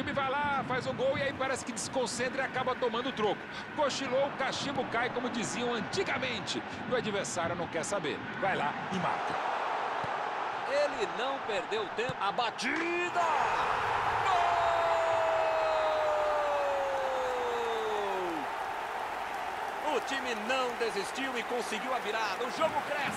time vai lá, faz o gol e aí parece que desconcentra e acaba tomando o troco. Cochilou, o cachimbo cai, como diziam antigamente. E o adversário não quer saber. Vai lá e mata. Ele não perdeu tempo. A batida! Gol! O time não desistiu e conseguiu a virada. O jogo cresce.